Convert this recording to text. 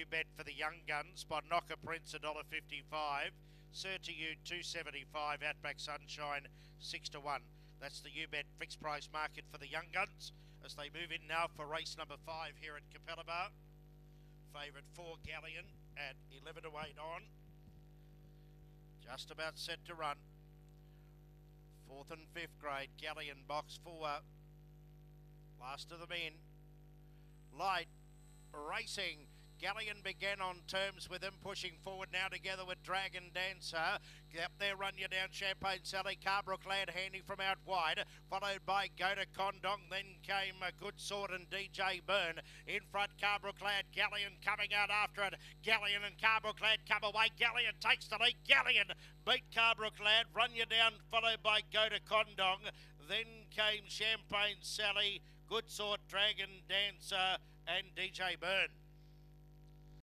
UBET for the young guns by Knocker Prince $1.55. Sir to you 275 Outback Sunshine 6 to 1. That's the UBET fixed price market for the young guns as they move in now for race number 5 here at Capalaba. Favourite 4 Galleon at 11 to 8 on. Just about set to run. Fourth and fifth grade Galleon box 4. Last of them in. Light racing Galleon began on terms with him, pushing forward now together with Dragon Dancer. Up there, run you down Champagne Sally, Carbrook Lad handy from out wide, followed by Go to Condong. Then came a Good Sword and DJ Burn. In front, Carbrook Lad, Galleon coming out after it. Galleon and Carbrook Lad come away. Galleon takes the lead. Galleon beat Carbrook Lad, run you down, followed by Go to Condong. Then came Champagne Sally, Good Sword, Dragon Dancer, and DJ Burn.